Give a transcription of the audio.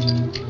嗯。